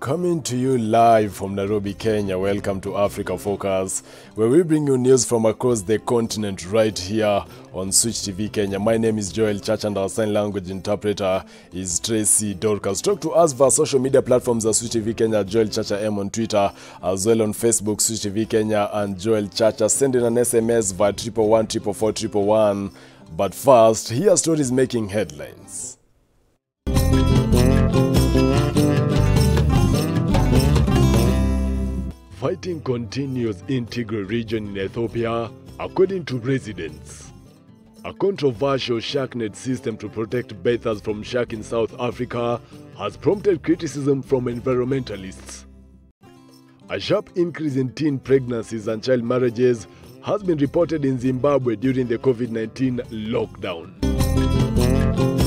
Coming to you live from Nairobi, Kenya. Welcome to Africa Focus, where we bring you news from across the continent right here on Switch TV Kenya. My name is Joel Church, and our sign language interpreter is Tracy Dorcas. Talk to us via social media platforms at Switch TV Kenya, Joel Chacha M on Twitter, as well on Facebook, Switch TV Kenya, and Joel Chacha. Send in an SMS via triple one triple four triple one. But first, here stories making headlines. Fighting continues in Tigray region in Ethiopia, according to residents. A controversial SharkNet system to protect bathers from shark in South Africa has prompted criticism from environmentalists. A sharp increase in teen pregnancies and child marriages has been reported in Zimbabwe during the COVID 19 lockdown.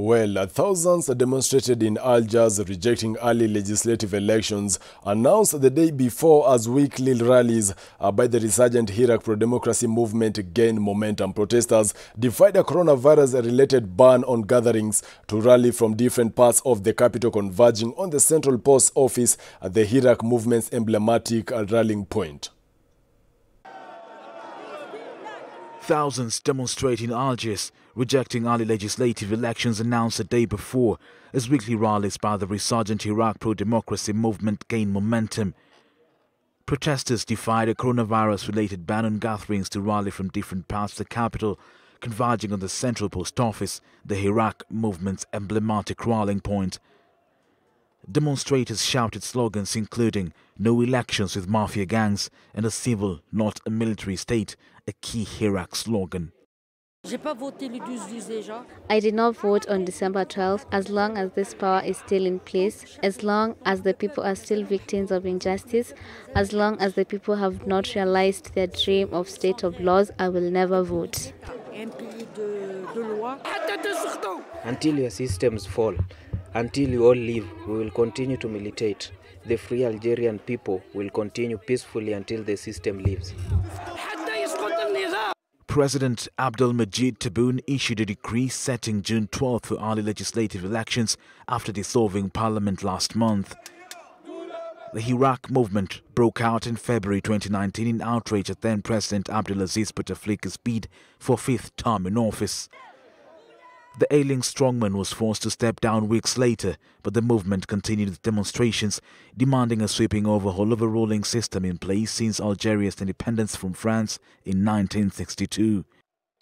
Well, thousands demonstrated in Algiers rejecting early legislative elections, announced the day before as weekly rallies uh, by the resurgent Hirak pro-democracy movement gained momentum. Protesters defied a coronavirus-related ban on gatherings to rally from different parts of the capital, converging on the central post office at the Hirak movement's emblematic uh, rallying point. Thousands demonstrate in Algiers, rejecting early legislative elections announced the day before, as weekly rallies by the resurgent Hirak pro-democracy movement gained momentum. Protesters defied a coronavirus-related ban on gatherings to rally from different parts of the capital, converging on the central post office, the Hirak movement's emblematic rallying point. Demonstrators shouted slogans including no elections with mafia gangs and a civil, not a military state, a key Hirak slogan. I did not vote on December 12th as long as this power is still in place, as long as the people are still victims of injustice, as long as the people have not realized their dream of state of laws, I will never vote. Until your systems fall, until you all leave, we will continue to militate. The free Algerian people will continue peacefully until the system leaves. President Abdul Majid Tebboune issued a decree setting June 12th for early legislative elections after dissolving parliament last month. The Hirak movement broke out in February 2019 in outrage at then President Abdelaziz Bouteflika's bid for fifth term in office. The ailing strongman was forced to step down weeks later, but the movement continued with demonstrations demanding a sweeping overhaul of a ruling system in place since Algeria's independence from France in 1962.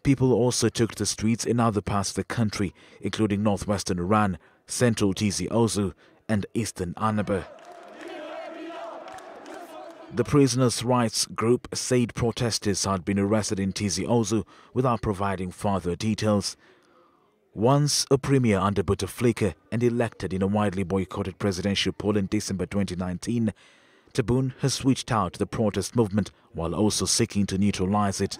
People also took to the streets in other parts of the country, including northwestern Oran, central Tizi Ouzou, and eastern Annaba. The prisoners' rights group said protesters had been arrested in Tizi Ouzou without providing further details. Once a premier under Bouteflika and elected in a widely boycotted presidential poll in December 2019, Tebboune has switched out the protest movement while also seeking to neutralize it.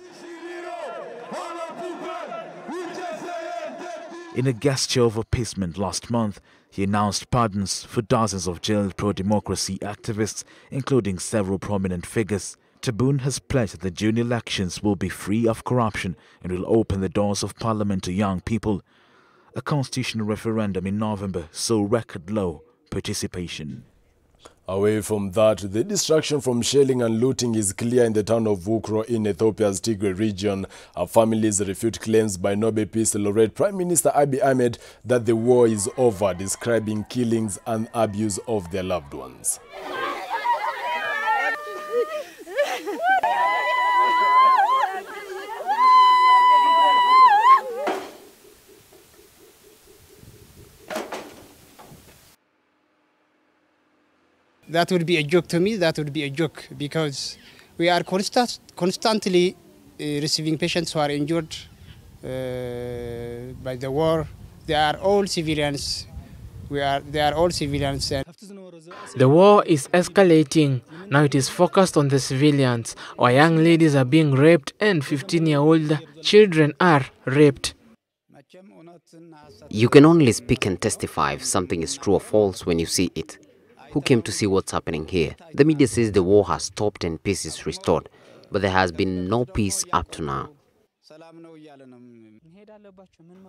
In a gesture of appeasement last month, he announced pardons for dozens of jailed pro-democracy activists, including several prominent figures. Tebboune has pledged that the June elections will be free of corruption and will open the doors of parliament to young people. A constitutional referendum in November saw record low participation. Away from that, the destruction from shelling and looting is clear in the town of Wukro in Ethiopia's Tigray region. Our families refute claims by Nobel Peace Laureate Prime Minister Abiy Ahmed that the war is over, describing killings and abuse of their loved ones. That would be a joke to me. That would be a joke because we are constant, constantly uh, receiving patients who are injured uh, by the war. They are all civilians. We are, they are all civilians. The war is escalating. Now it is focused on the civilians. Our young ladies are being raped and 15-year-old children are raped. You can only speak and testify if something is true or false when you see it who came to see what's happening here. The media says the war has stopped and peace is restored, but there has been no peace up to now.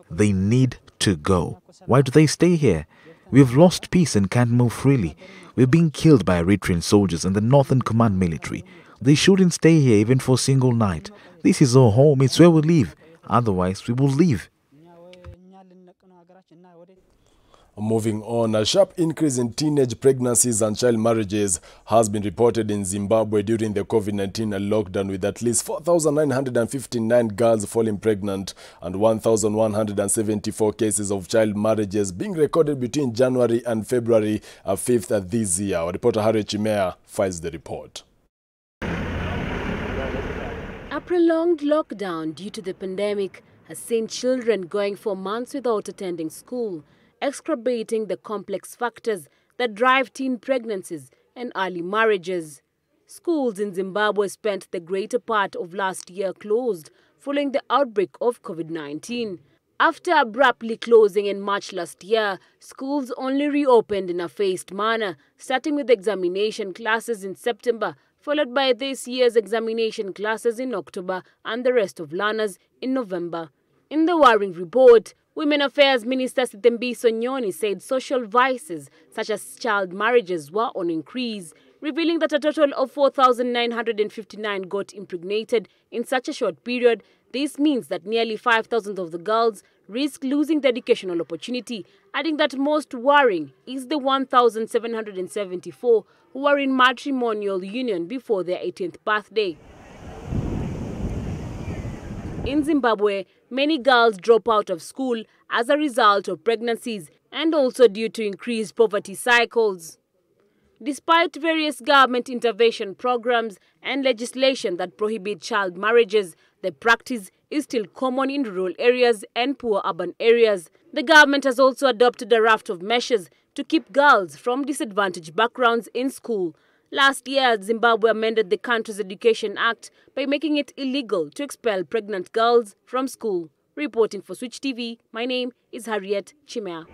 They need to go. Why do they stay here? We've lost peace and can't move freely. We're being killed by Eritrean soldiers and the Northern Command military. They shouldn't stay here even for a single night. This is our home, it's where we live. Otherwise, we will leave. Moving on, a sharp increase in teenage pregnancies and child marriages has been reported in Zimbabwe during the COVID 19 lockdown, with at least 4,959 girls falling pregnant and 1,174 cases of child marriages being recorded between January and February uh, 5th uh, this year. Our reporter Harry Chimea files the report. A prolonged lockdown due to the pandemic has seen children going for months without attending school exacerbating the complex factors that drive teen pregnancies and early marriages. Schools in Zimbabwe spent the greater part of last year closed following the outbreak of COVID-19. After abruptly closing in March last year, schools only reopened in a phased manner, starting with examination classes in September, followed by this year's examination classes in October and the rest of learners in November. In the worrying report, Women Affairs Minister Sithembiso Nyoni said social vices such as child marriages were on increase, revealing that a total of 4,959 got impregnated in such a short period. This means that nearly 5,000 of the girls risk losing the educational opportunity, adding that most worrying is the 1,774 who are in matrimonial union before their 18th birthday. In Zimbabwe, many girls drop out of school as a result of pregnancies and also due to increased poverty cycles. Despite various government intervention programs and legislation that prohibit child marriages, the practice is still common in rural areas and poor urban areas. The government has also adopted a raft of measures to keep girls from disadvantaged backgrounds in school, Last year, Zimbabwe amended the country's Education Act by making it illegal to expel pregnant girls from school. Reporting for Switch TV, my name is Harriet Chimea.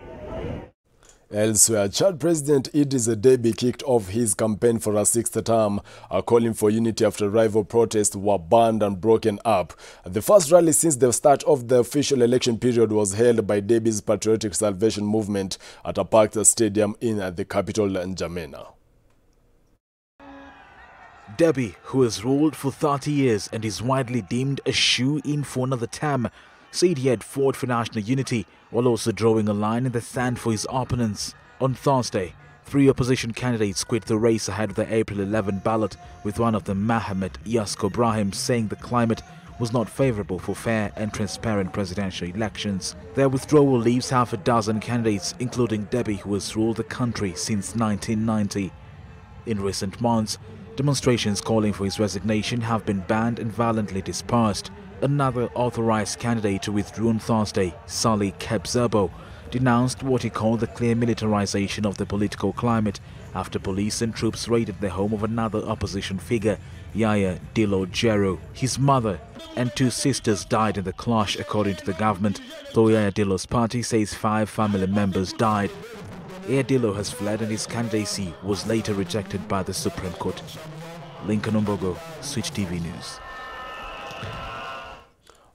Elsewhere, Chad President Idris Deby kicked off his campaign for a sixth term, calling for unity after rival protests were banned and broken up. The first rally since the start of the official election period was held by Deby's Patriotic Salvation Movement at a packed stadium in the capital, N'Djamena. Deby, who has ruled for 30 years and is widely deemed a shoe-in for another term, said he had fought for national unity while also drawing a line in the sand for his opponents. On Thursday, three opposition candidates quit the race ahead of the April 11 ballot, with one of them, Mahamet Yasko Brahim, saying the climate was not favorable for fair and transparent presidential elections. Their withdrawal leaves half a dozen candidates, including Deby, who has ruled the country since 1990. In recent months, Demonstrations calling for his resignation have been banned and violently dispersed. Another authorized candidate to withdraw on Thursday, Saleh Kebzabo, denounced what he called the clear militarization of the political climate after police and troops raided the home of another opposition figure, Yaya Dilo Jero. His mother and two sisters died in the clash according to the government, though Yaya Dilo's party says five family members died. Ayadillo has fled and his candidacy was later rejected by the Supreme Court. Lincoln Ombogo, Switch TV News.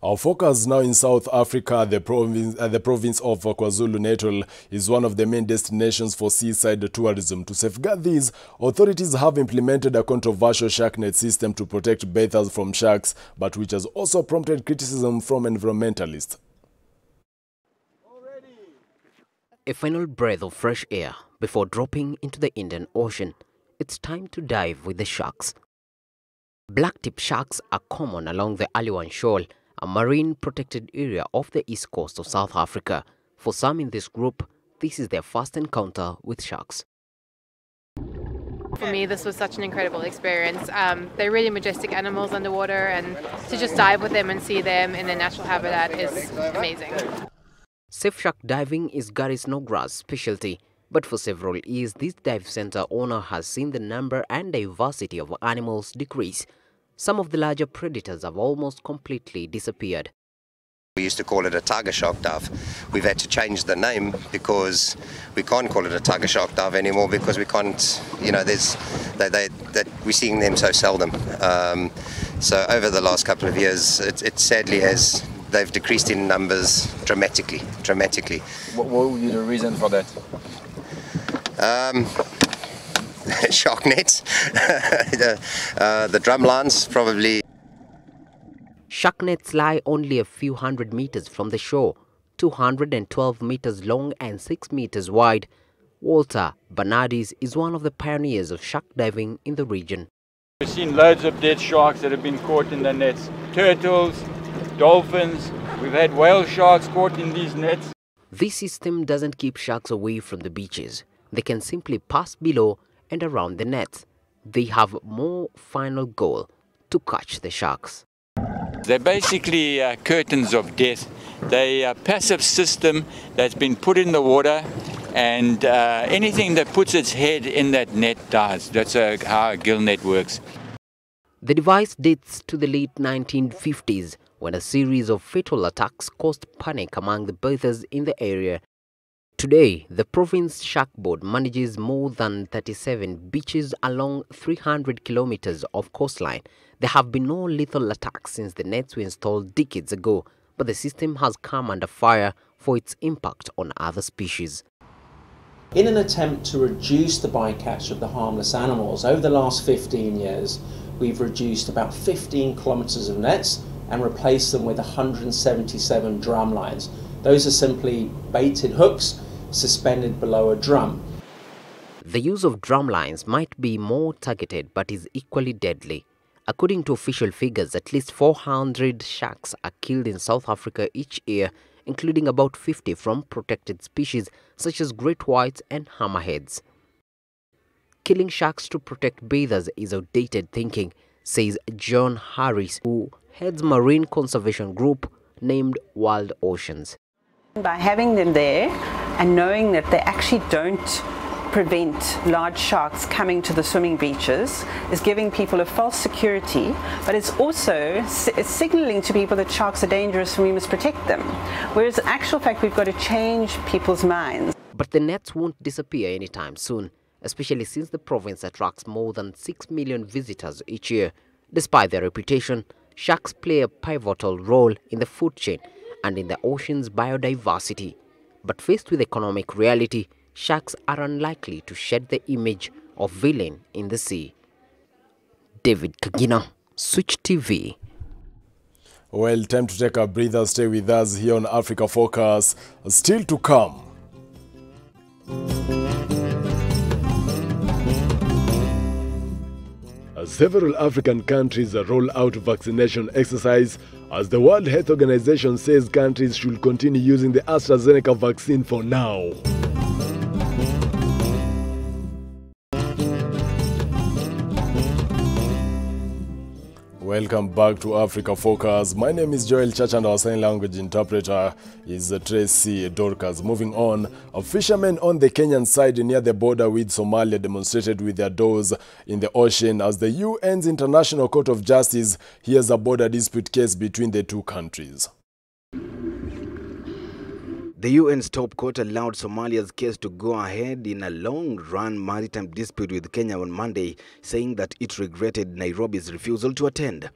Our focus now in South Africa, the province, uh, the province of KwaZulu-Natal is one of the main destinations for seaside tourism. To safeguard these, authorities have implemented a controversial shark net system to protect bathers from sharks, but which has also prompted criticism from environmentalists. A final breath of fresh air before dropping into the Indian Ocean. It's time to dive with the sharks. Blacktip sharks are common along the Aliwal Shoal, a marine protected area off the east coast of South Africa. For some in this group, this is their first encounter with sharks. For me, this was such an incredible experience. Um, they're really majestic animals underwater, and to just dive with them and see them in their natural habitat is amazing. Safe shark diving is Gary Snowgrass' specialty, but for several years this dive center owner has seen the number and diversity of animals decrease. Some of the larger predators have almost completely disappeared. We used to call it a tiger shark dive. We've had to change the name because we can't call it a tiger shark dive anymore because we can't, you know, there's they, they, that we're seeing them so seldom. Um, so over the last couple of years, it, it sadly has they've decreased in numbers dramatically, dramatically. What, what would be the reason for that? Um, shark nets, the, uh, the drum lines probably. Shark nets lie only a few hundred meters from the shore, 212 meters long and 6 meters wide. Walter Bernardis is one of the pioneers of shark diving in the region. We've seen loads of dead sharks that have been caught in the nets. Turtles, dolphins, we've had whale sharks caught in these nets. This system doesn't keep sharks away from the beaches. They can simply pass below and around the nets. They have more final goal to catch the sharks. They're basically uh, curtains of death. They're a passive system that's been put in the water and uh, anything that puts its head in that net dies. That's uh, how a gill net works. The device dates to the late 1950s when a series of fatal attacks caused panic among the bathers in the area. Today, the province shark board manages more than 37 beaches along 300 kilometers of coastline. There have been no lethal attacks since the nets were installed decades ago, but the system has come under fire for its impact on other species. In an attempt to reduce the bycatch of the harmless animals, over the last 15 years, we've reduced about 15 kilometres of nets and replace them with 177 drum lines. Those are simply baited hooks suspended below a drum. The use of drum lines might be more targeted but is equally deadly. According to official figures, at least 400 sharks are killed in South Africa each year, including about 50 from protected species such as great whites and hammerheads. Killing sharks to protect bathers is outdated thinking, says John Harris, who heads marine conservation group named Wild Oceans. By having them there and knowing that they actually don't prevent large sharks coming to the swimming beaches is giving people a false security, but it's also it's signaling to people that sharks are dangerous and we must protect them. Whereas in actual fact, we've got to change people's minds. But the nets won't disappear anytime soon, especially since the province attracts more than 6 million visitors each year. Despite their reputation, sharks play a pivotal role in the food chain and in the ocean's biodiversity. But faced with economic reality, sharks are unlikely to shed the image of villain in the sea. David Kagina, Switch TV. Well, time to take a breather. Stay with us here on Africa Focus. Still to come. Several African countries roll out vaccination exercise as the World Health Organization says countries should continue using the AstraZeneca vaccine for now. Welcome back to Africa Focus. My name is Joel Chacha and our sign language interpreter is Tracy Dorcas. Moving on, a fishermen on the Kenyan side near the border with Somalia demonstrated with their doors in the ocean as the UN's International Court of Justice hears a border dispute case between the two countries. The UN's top court allowed Somalia's case to go ahead in a long-run maritime dispute with Kenya on Monday, saying that it regretted Nairobi's refusal to attend.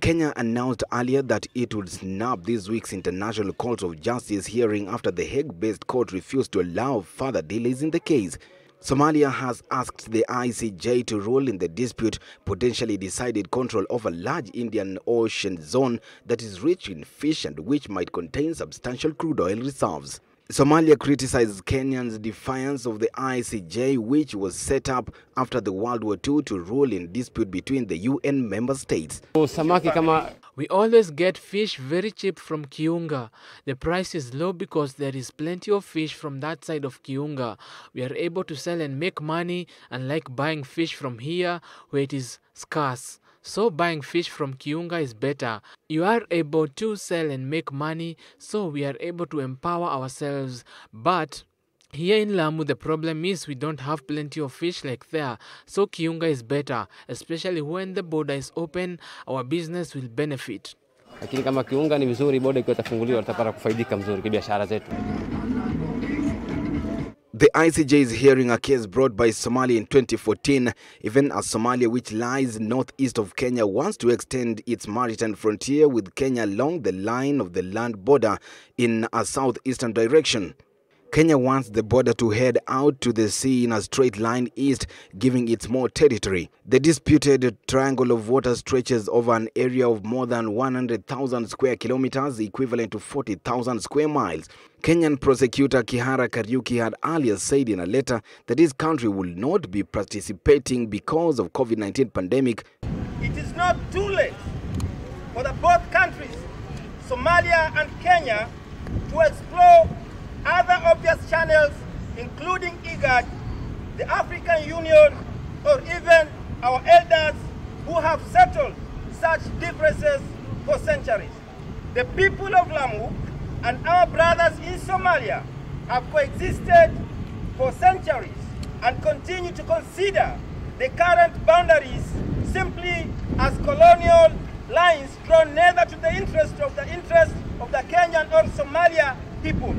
Kenya announced earlier that it would snap this week's International Court of Justice hearing after the Hague-based court refused to allow further delays in the case. Somalia has asked the ICJ to rule in the dispute, potentially decided control of a large Indian Ocean zone that is rich in fish and which might contain substantial crude oil reserves. Somalia criticized Kenya's defiance of the ICJ, which was set up after the World War II to rule in dispute between the UN member states. We always get fish very cheap from Kiunga. The price is low because there is plenty of fish from that side of Kiunga. We are able to sell and make money, unlike buying fish from here where it is scarce. So buying fish from Kiunga is better. You are able to sell and make money, so we are able to empower ourselves. But here in Lamu, the problem is we don't have plenty of fish like there, so Kiunga is better, especially when the border is open, our business will benefit. Lakini kama Kiunga ni vizuri, boda ikiwa itafunguliwa tutapata kufaidika mzuri kibiashara zetu. The ICJ is hearing a case brought by Somalia in 2014, even as Somalia, which lies northeast of Kenya, wants to extend its maritime frontier with Kenya along the line of the land border in a southeastern direction. Kenya wants the border to head out to the sea in a straight line east, giving it more territory. The disputed triangle of water stretches over an area of more than 100,000 square kilometers, equivalent to 40,000 square miles. Kenyan prosecutor Kihara Kariuki had earlier said in a letter that his country will not be participating because of COVID-19 pandemic. It is not too late for the both countries, Somalia and Kenya, to explore other obvious channels, including IGAD, the African Union, or even our elders who have settled such differences for centuries. The people of Lamu and our brothers in Somalia have coexisted for centuries and continue to consider the current boundaries simply as colonial lines drawn neither to the interest of the interest of the Kenyan or Somalia people.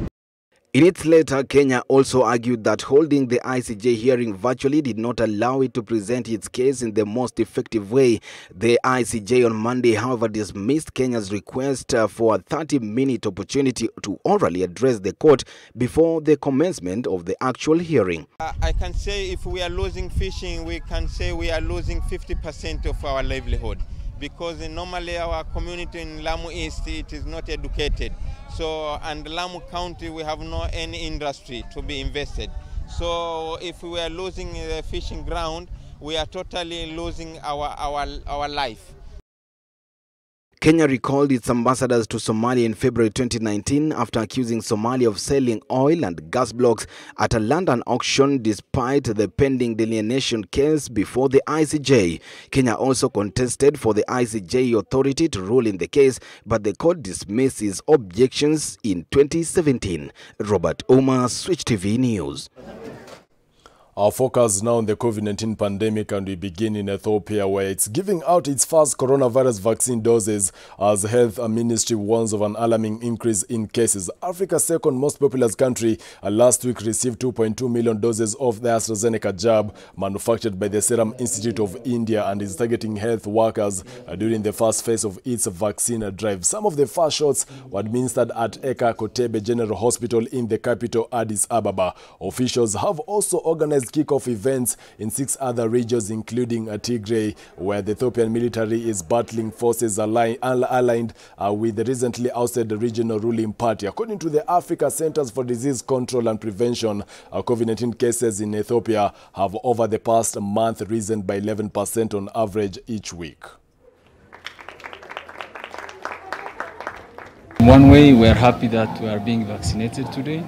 In its letter, Kenya also argued that holding the ICJ hearing virtually did not allow it to present its case in the most effective way. The ICJ on Monday, however, dismissed Kenya's request uh, for a 30-minute opportunity to orally address the court before the commencement of the actual hearing. Uh, I can say if we are losing fishing, we can say we are losing 50% of our livelihood because normally our community in Lamu East, it is not educated. So, and Lamu County, we have no any industry to be invested. So, if we are losing the fishing ground, we are totally losing our, our, our life. Kenya recalled its ambassadors to Somalia in February 2019 after accusing Somalia of selling oil and gas blocks at a London auction despite the pending delineation case before the ICJ. Kenya also contested for the ICJ authority to rule in the case, but the court dismissed his objections in 2017. Robert Omar, Switch TV News. Our focus now on the COVID-19 pandemic and we begin in Ethiopia where it's giving out its first coronavirus vaccine doses as health ministry warns of an alarming increase in cases. Africa's second most populous country uh, last week received 2.2 million doses of the AstraZeneca jab manufactured by the Serum Institute of India and is targeting health workers uh, during the first phase of its vaccine drive. Some of the first shots were administered at Eka Kotebe General Hospital in the capital Addis Ababa. Officials have also organized kick-off events in six other regions, including Tigray, where the Ethiopian military is battling forces aligned, aligned uh, with the recently ousted regional ruling party. According to the Africa Centers for Disease Control and Prevention, uh, COVID-19 cases in Ethiopia have over the past month risen by 11% on average each week. One way, we are happy that we are being vaccinated today.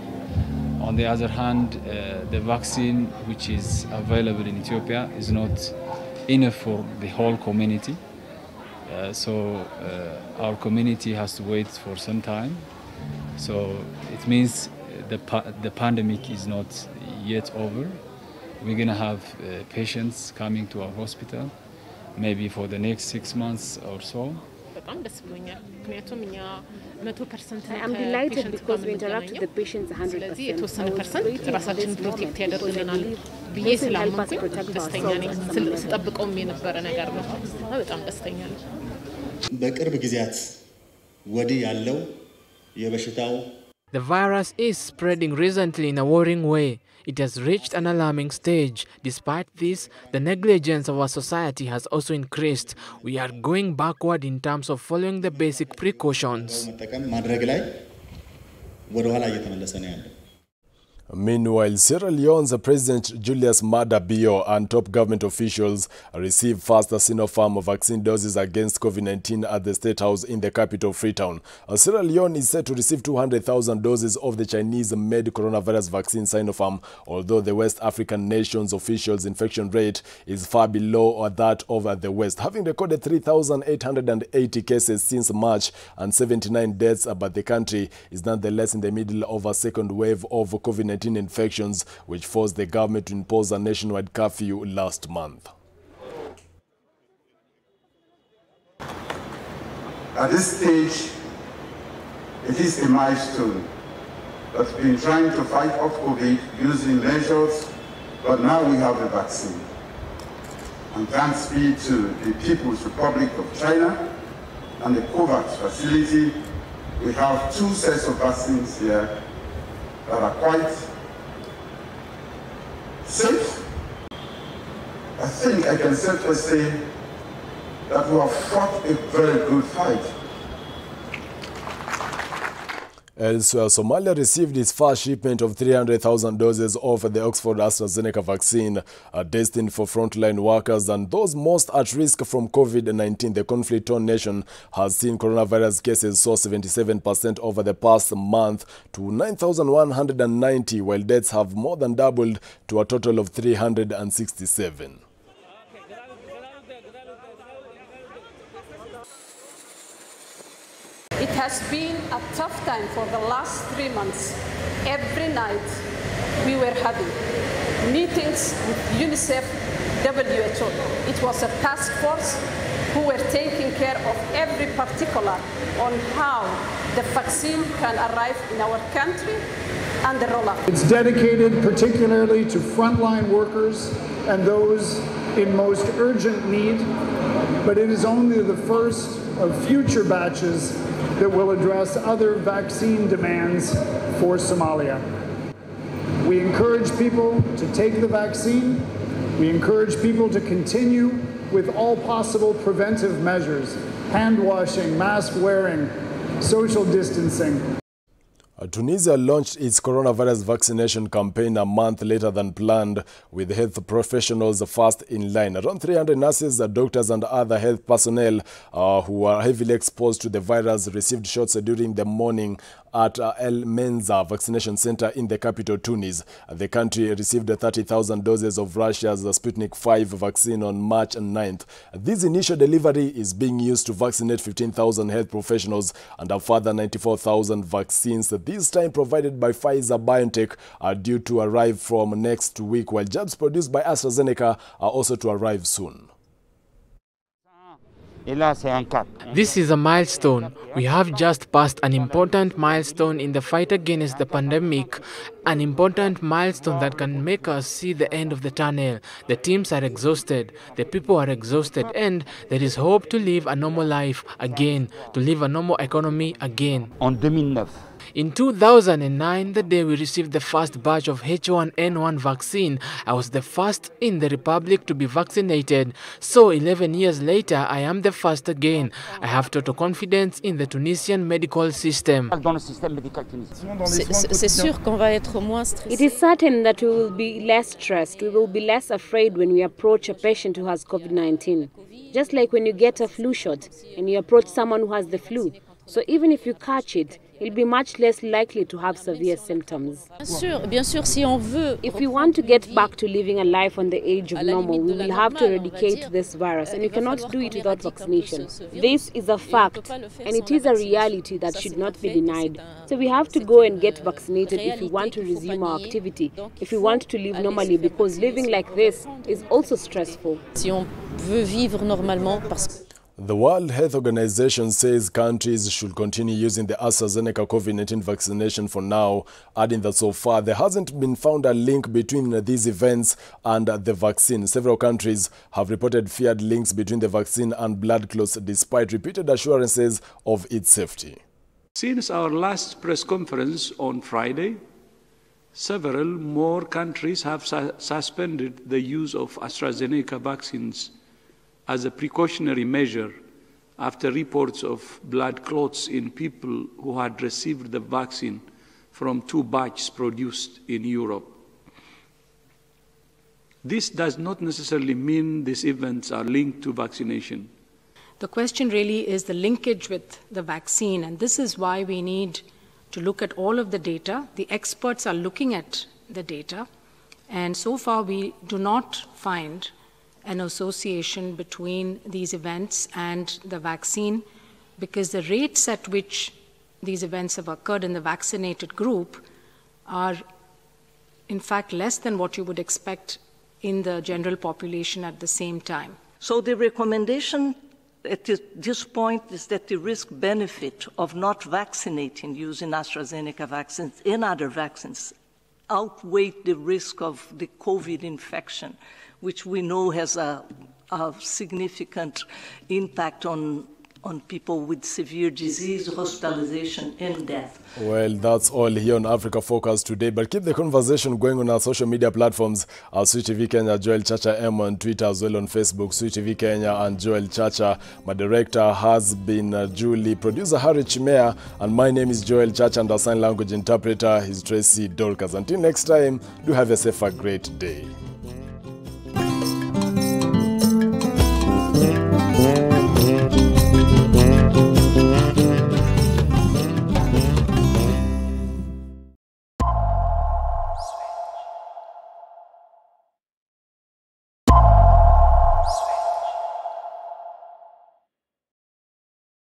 On the other hand, uh, the vaccine which is available in Ethiopia is not enough for the whole community. Uh, so uh, our community has to wait for some time. So it means the, pa the pandemic is not yet over. We're going to have uh, patients coming to our hospital maybe for the next six months or so. በጣም ደስ ብሎኛል። ምክንያቱም እኛ መቶ ፐርሰንት I'm delighted because we interact with the patients 100%. ስለዚህ የተወሰነ ፐርሰንት ራሳችን ፕሮቴክት ያደርግልናል ብዬ ስላመንኩኝ ደስተኛ ነኝ። ስጠብቀውም የነበረ ነገር ነው እና በጣም ደስተኛ ነኝ። በቅርብ ጊዜያት ወዲህ ያለው የበሽታው The virus is spreading recently in a worrying way. It has reached an alarming stage. Despite this, the negligence of our society has also increased. We are going backward in terms of following the basic precautions. Meanwhile, Sierra Leone's President Julius Maada Bio and top government officials received first Sinopharm vaccine doses against COVID-19 at the State House in the capital, Freetown. Uh, Sierra Leone is set to receive 200,000 doses of the Chinese-made coronavirus vaccine Sinopharm, although the West African nation's officials' infection rate is far below that of the West, having recorded 3,880 cases since March and 79 deaths, but the country is nonetheless in the middle of a second wave of COVID-19 infections, which forced the government to impose a nationwide curfew last month. At this stage, it is a milestone that's been trying to fight off COVID using measures, but now we have a vaccine. And thanks be to the People's Republic of China and the COVAX facility, we have two sets of vaccines here that are quite safe. I think I can safely say that we have fought a very good fight. Elsewhere, Somalia received its first shipment of 300,000 doses of the Oxford AstraZeneca vaccine uh, destined for frontline workers and those most at risk from COVID-19. The conflict-torn nation has seen coronavirus cases soar 77% over the past month to 9,190, while deaths have more than doubled to a total of 367. It has been a tough time for the last three months. Every night we were having meetings with UNICEF, WHO. It was a task force who were taking care of every particular on how the vaccine can arrive in our country and the rollout. It's dedicated particularly to frontline workers and those in most urgent need, but it is only the first of future batches that will address other vaccine demands for Somalia. We encourage people to take the vaccine. We encourage people to continue with all possible preventive measures hand washing, mask wearing, social distancing. Tunisia launched its coronavirus vaccination campaign a month later than planned, with health professionals first in line. Around 300 nurses, doctors, and other health personnel uh, who are heavily exposed to the virus received shots during the morning at uh, El Menzah vaccination center in the capital Tunis. The country received 30,000 doses of Russia's Sputnik 5 vaccine on March 9th. This initial delivery is being used to vaccinate 15,000 health professionals and a further 94,000 vaccines, this time provided by Pfizer BioNTech, are due to arrive from next week, while jabs produced by AstraZeneca are also to arrive soon. This is a milestone. We have just passed an important milestone in the fight against the pandemic, an important milestone that can make us see the end of the tunnel. The teams are exhausted, the people are exhausted, and there is hope to live a normal life again, to live a normal economy again. En 2009, In 2009, the day we received the first batch of H1N1 vaccine, I was the first in the Republic to be vaccinated. So 11 years later, I am the first again. I have total confidence in the Tunisian medical system. dans le système médical tunisien. C'est sûr qu'on va être moins stressé. It is certain that we will be less stressed, we will be less afraid when we approach a patient who has COVID 19. Just like when you get a flu shot and you approach someone who has the flu. So even if you catch it, you'll be much less likely to have severe symptoms. Bien bien sûr, si on veut. If we want to get back to living a life on the edge of normal, we will have to eradicate this virus, and you cannot do it without vaccination. This is a fact, and it is a reality that should not be denied. So we have to go and get vaccinated if we want to resume our activity, if we want to live normally, because living like this is also stressful. Si on veut vivre normalement, parce The World Health Organization says countries should continue using the AstraZeneca COVID-19 vaccination for now, adding that so far there hasn't been found a link between these events and the vaccine. Several countries have reported feared links between the vaccine and blood clots despite repeated assurances of its safety. Since our last press conference on Friday, several more countries have su suspended the use of AstraZeneca vaccines as a precautionary measure after reports of blood clots in people who had received the vaccine from two batches produced in Europe. This does not necessarily mean these events are linked to vaccination. The question really is the linkage with the vaccine, and this is why we need to look at all of the data. The experts are looking at the data, and so far we do not find an association between these events and the vaccine because the rates at which these events have occurred in the vaccinated group are, in fact, less than what you would expect in the general population at the same time. So the recommendation at this point is that the risk benefit of not vaccinating using AstraZeneca vaccines and other vaccines outweigh the risk of the COVID infection, which we know has a, a significant impact on on people with severe disease, hospitalization, and death. Well, that's all here on Africa Focus today. But keep the conversation going on our social media platforms. Our Switch TV Kenya, Joel Chacha M on Twitter as well on Facebook, Switch TV Kenya and Joel Chacha. My director has been uh, Julie, producer Harry Chimea, and my name is Joel Chacha, and our sign language interpreter is Tracy Dorcas. Until next time, do have yourself a great day.